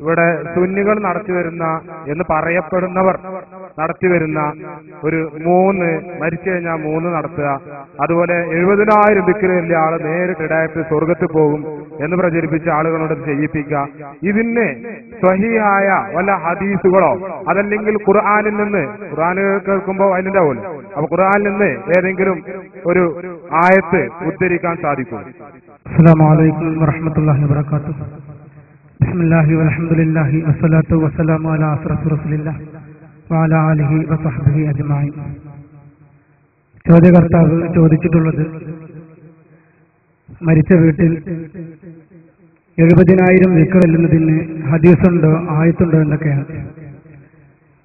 ഇവിടെ സുന്നികൾ നടത്തിവരുന്ന എന്ന് പറയപ്പെടുന്നവർ നടത്തിവരുന്ന ഒരു മൂന്ന് മരിച്ചു കഴിഞ്ഞാൽ മൂന്ന് നടത്തുക. അതുപോലെ എഴുപതിനായിരം ദിക്കിന് വലിയ ആൾ നേരിട്ട് ഇടയത്ത് സ്വർഗത്ത് പോകും എന്ന് പ്രചരിപ്പിച്ച ആളുകളോട് ചെയ്യിപ്പിക്കുക. ഇതിന് സ്വഹിയായ വല്ല ഹദീസുകളോ അതല്ലെങ്കിൽ ഖുർആാനിൽ നിന്ന് ഖുർആൻ കേൾക്കുമ്പോൾ അതിന്റെ പോലെ. അപ്പൊ ഖുർആാനിൽ നിന്ന് ഏതെങ്കിലും ഒരു ആയത്ത് ഉദ്ധരിക്കാൻ സാധിക്കും അസ്സാം വലൈക്കും വാഹമത്തല്ലാഹി വാത്തു بسم الله والحمد لله والصلاة والسلام على أشرف رسول الله وعلى آله وصحبه أجمعين ചോദ്യകർത്താവ് ചോദിച്ചിട്ടുള്ളത് മരിച്ച വീട്ടിൽ എഴുപതിനായിരം വിക്കർ എല്ലുന്നതിന് ഹദീസുണ്ടോ ആയത്തുണ്ടോ എന്നൊക്കെയാണ്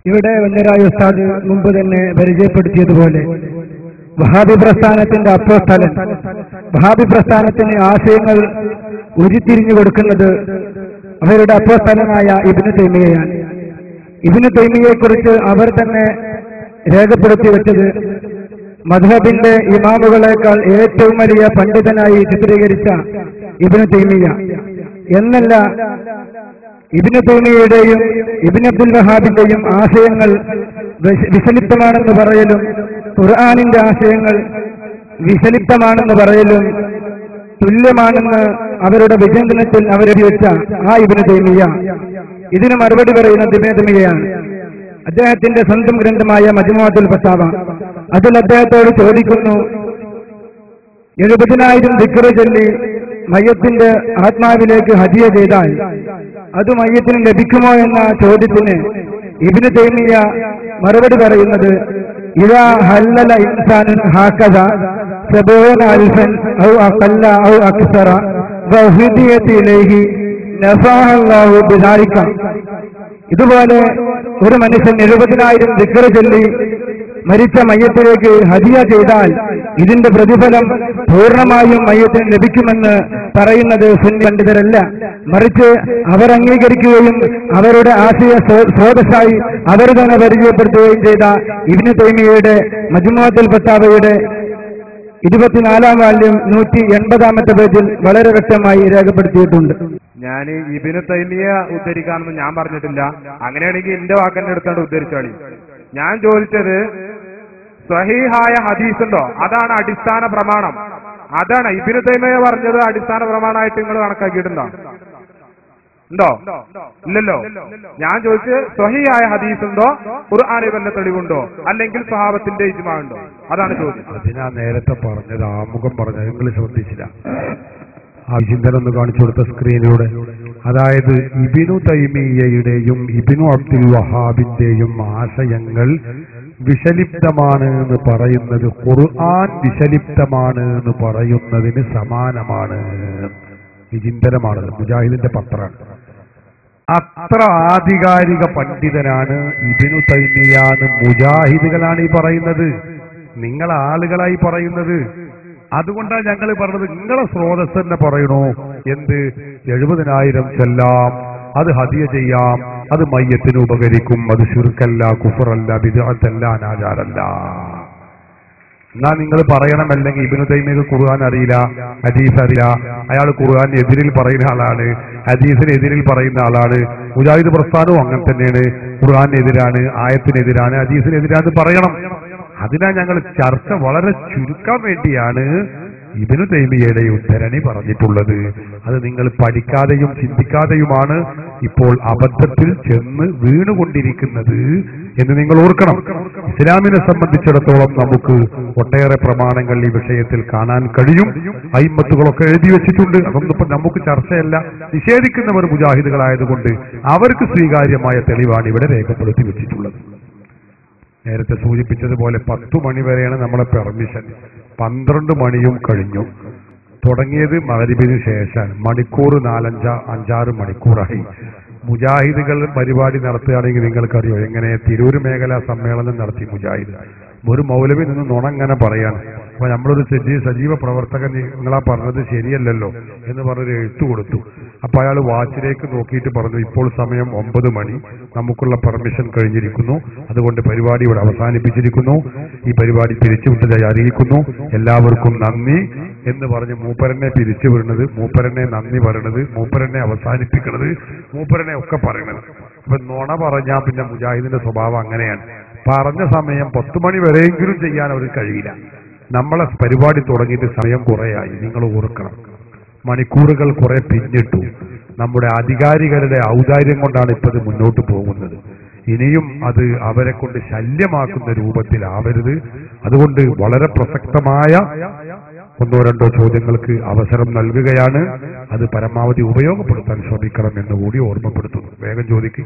ഇവിടെ വന്യരായ ഉസ്താദ് മുമ്പ് തന്നെ പരിചയപ്പെടുത്തിയതുപോലെ വഹാബി പ്രസ്ഥാനത്തിന്റെ അപ്പോസ്തലൻ വഹാബി പ്രസ്ഥാനത്തിന് ആശയങ്ങൾ ഉരുത്തിരിഞ്ഞു കൊടുക്കുന്നത് അവരുടെ അപ്പോസ്തലനായ ഇബിന് തൈമിയയാണ്. ഇബിന് തൈമിയെ കുറിച്ച് അവർ തന്നെ രേഖപ്പെടുത്തി വെച്ചത് മധബിന്റെ ഇമാമുകളെക്കാൾ ഏറ്റവും വലിയ പണ്ഡിതനായി ചിത്രീകരിച്ച ഇബിന് തൈമിയ. എന്നല്ല ഇബിന് തൈമിയയുടെയും ഇബിൻ അബ്ദുൽ വഹാബിന്റെയും ആശയങ്ങൾ വിശലിപ്തമാണെന്ന് പറയലും ഖുർആാനിന്റെ ആശയങ്ങൾ വിശലിപ്തമാണെന്ന് പറയലും തുല്യമാണെന്ന് അവരുടെ വിചിന്തനത്തിൽ അവരെഴുതി വെച്ച ആ ഇബിന് തൈമിയ ഇതിന് മറുപടി പറയുന്ന ഇബിന് തൈമിയയാണ് അദ്ദേഹത്തിന്റെ സ്വന്തം ഗ്രന്ഥമായ മജ്മുഅത്തുൽ ഫത്താവ അതിൽ അദ്ദേഹത്തോട് ചോദിക്കുന്നു എഴുപതിനായിരം ദിക്കറ് ചൊല്ലി മയ്യത്തിന്റെ ആത്മാവിലേക്ക് ഹദിയ ചെയ്താൽ അത് മയ്യത്തിന് ലഭിക്കുമോ എന്ന ചോദ്യത്തിന് ഇബിന് തൈമിയ മറുപടി പറയുന്നത് ഇതാ ഹല്ലല ഇൻസാനൻ ഹാക്കഥ സബൂന അൽഫൻ ഔ അഖല്ല ഔ അക്സറ. ഇതുപോലെ ഒരു മനുഷ്യൻ എഴുപതിനായിരം ദിക്കറ് ചൊല്ലി മരിച്ച മയ്യത്തിലേക്ക് ഹദിയ ചെയ്താൽ ഇതിന്റെ പ്രതിഫലം പൂർണമായും മയ്യത്തിന് ലഭിക്കുമെന്ന് പറയുന്നത് സുന്നി പണ്ഡിതരല്ല. മറിച്ച് അവരംഗീകരിക്കുകയും അവരുടെ ആശയ സ്രോ- സ്രോതസ്സായി അവർ തന്നെ പരിചയപ്പെടുത്തുകയും ചെയ്ത ഇബിന് തൈമിയയുടെ മജുമുഅത്തുൽ ഫത്താവയുടെ ഇരുപത്തിനാലാം വാല്യം നൂറ്റി എൺപതാമത്തെ പേജിൽ വളരെ വ്യക്തമായി രേഖപ്പെടുത്തിയിട്ടുണ്ട്. ഞാൻ ഇബിന് തൈമിയ ഉദ്ധരിക്കാമെന്ന് ഞാൻ പറഞ്ഞിട്ടില്ല. അങ്ങനെയാണെങ്കിൽ എന്റെ വാക്കന്നെ എടുത്തോണ്ട് ഉദ്ധരിച്ചാളി. ഞാൻ ചോദിച്ചത് സ്വഹീഹായ ഹദീസ് ഉണ്ടോ അതാണ് അടിസ്ഥാന പ്രമാണം. അതാണ് ഇബിന് തൈമിയ പറഞ്ഞത് അടിസ്ഥാന പ്രമാണമായിട്ട് നിങ്ങൾ കണക്കാക്കിയിട്ടുണ്ടോ? ഉണ്ടോ? ഇല്ലല്ലോ. ഞാൻ ചോദിച്ചത് സ്വഹിയായ ഹദീസ് ഉണ്ടോ ഖുർആാനിൽ വല്ല തെളിവുണ്ടോ? അല്ലെങ്കിൽ സ്വഹാബത്തിന്റെ ഇജ്മാ ഉണ്ടോ അതാണ് ചോദ്യം. അതിനാ നേരത്തെ പറഞ്ഞത് ആമുഖം പറഞ്ഞത് നിങ്ങൾ ശ്രദ്ധിച്ചില്ല. ആ ചിന്തന ഒന്ന് കാണിച്ചു കൊടുത്ത സ്ക്രീനിലൂടെ. അതായത് ഇബിനു തൈമിയയുടെയും ഇബിനു അബ്ദുൽ വഹാബിന്റെയും ആശയങ്ങൾ വിഷലിപ്തമാണ് എന്ന് പറയുന്നത് ഖുർആൻ വിഷലിപ്തമാണ് എന്ന് പറയുന്നതിന് സമാനമാണ്. ഈ ചിന്തനമാണ് മുജാഹിദിന്റെ പത്രമാണ് അത്ര ആധികാരിക പണ്ഡിതനാണ് ഇബിനു തൈമിയാന്ന് മുജാഹിദുകളാണ് ഈ പറയുന്നത്. നിങ്ങൾ ആളുകളായി പറയുന്നത്. അതുകൊണ്ടാണ് ഞങ്ങൾ പറഞ്ഞത് നിങ്ങളെ സ്രോതസ് തന്നെ പറയണു? എന്ത്? എഴുപതിനായിരം ചെല്ലാം. അത് ഹതിയ ചെയ്യാം. അത് മയ്യത്തിന് ഉപകരിക്കും. അത് ശുരുക്കല്ല കുഫറല്ല വിദഗ്ധല്ല അനാചാരല്ല. എന്നാ നിങ്ങൾ പറയണം അല്ലെങ്കിൽ ഇബിനു തൈമേക്ക് ഖുർആൻ അറിയില്ല ഹദീസ് അറിയില്ല. അയാൾ ഖുർആൻ എതിരിൽ പറയുന്ന ആളാണ് ഹദീസിന് എതിരിൽ പറയുന്ന ആളാണ്. മുജാഹിദ് പ്രസ്ഥാനവും അങ്ങനെ തന്നെയാണ്. ഖുർആാനെതിരാണ് ആയത്തിനെതിരാണ് ഹദീസിനെതിരാണ് പറയണം. അതിനാ ഞങ്ങൾ ചർച്ച വളരെ ചുരുക്കാൻ വേണ്ടിയാണ് ഇതിനു തൈമിയയുടെ ഉദ്ധരണി പറഞ്ഞിട്ടുള്ളത്. അത് നിങ്ങൾ പഠിക്കാതെയും ചിന്തിക്കാതെയുമാണ് ഇപ്പോൾ അബദ്ധത്തിൽ ചെന്ന് വീണുകൊണ്ടിരിക്കുന്നത് എന്ന് നിങ്ങൾ ഓർക്കണം. ഇസ്ലാമിനെ സംബന്ധിച്ചിടത്തോളം നമുക്ക് ഒട്ടേറെ പ്രമാണങ്ങൾ ഈ വിഷയത്തിൽ കാണാൻ കഴിയും. അയിമത്തുകളൊക്കെ എഴുതി വെച്ചിട്ടുണ്ട്. അതൊന്നും നമുക്ക് ചർച്ചയല്ല. നിഷേധിക്കുന്നവർ മുജാഹിദുകളായതുകൊണ്ട് അവർക്ക് സ്വീകാര്യമായ തെളിവാണ് ഇവിടെ രേഖപ്പെടുത്തി വെച്ചിട്ടുള്ളത്. നേരത്തെ സൂചിപ്പിച്ചതുപോലെ പത്തു മണി വരെയാണ് നമ്മളെ പെർമിഷൻ. പന്ത്രണ്ട് മണിയും കഴിഞ്ഞു. തുടങ്ങിയത് മകരിബിന് ശേഷം മണിക്കൂർ നാലഞ്ച അഞ്ചാറ് മണിക്കൂറായി. മുജാഹിദുകൾ പരിപാടി നടത്തുകയാണെങ്കിൽ നിങ്ങൾക്കറിയോ എങ്ങനെ തിരൂര് മേഖലാ സമ്മേളനം നടത്തി മുജാഹിദ്. ഒരു മൗലവി നിന്ന് നുണങ്ങനെ പറയാണ് അപ്പൊ നമ്മളൊരു സജീവ സജീവ പ്രവർത്തകൻ നിങ്ങളാ പറഞ്ഞത് ശരിയല്ലല്ലോ എന്ന് പറഞ്ഞൊരു എഴുത്തു കൊടുത്തു. അപ്പൊ അയാൾ വാച്ചിലേക്ക് നോക്കിയിട്ട് പറഞ്ഞു ഇപ്പോൾ സമയം ഒമ്പത് മണി. നമുക്കുള്ള പെർമിഷൻ കഴിഞ്ഞിരിക്കുന്നു. അതുകൊണ്ട് പരിപാടി ഇവിടെ അവസാനിപ്പിച്ചിരിക്കുന്നു. ഈ പരിപാടി പിരിച്ചുവിട്ടതായി അറിയിക്കുന്നു എല്ലാവർക്കും നന്ദി. എന്ന് പറഞ്ഞ് മൂപ്പരനെ പിരിച്ചു വിടുന്നത് മൂപ്പരനെ നന്ദി പറയണത് മൂപ്പരനെ അവസാനിപ്പിക്കണത് മൂപ്പരനെ ഒക്കെ പറയണത്. അപ്പൊ നുണ പറഞ്ഞാൽ പിന്നെ മുജാഹിദിന്റെ സ്വഭാവം അങ്ങനെയാണ്. പറഞ്ഞ സമയം പത്ത് മണി വരെയെങ്കിലും ചെയ്യാൻ അവർക്ക് കഴിയില്ല. നമ്മളെ പരിപാടി തുടങ്ങിയിട്ട് സമയം കുറയായി. നിങ്ങൾ ഓർക്കണം. മണിക്കൂറുകൾ കുറെ പിന്നിട്ടു. നമ്മുടെ അധികാരികളുടെ ഔദാര്യം കൊണ്ടാണ് ഇപ്പത് മുന്നോട്ട് പോകുന്നത്. ഇനിയും അത് അവരെ കൊണ്ട് ശല്യമാക്കുന്ന രൂപത്തിലാവരുത് അതുകൊണ്ട് വളരെ പ്രസക്തമായ ഒന്നോ രണ്ടോ ചോദ്യങ്ങൾക്ക് അവസരം നൽകുകയാണ്. അത് പരമാവധി ഉപയോഗപ്പെടുത്താൻ ശ്രമിക്കണം എന്ന് കൂടി ഓർമ്മപ്പെടുത്തുന്നു. വേഗം ചോദിക്കും.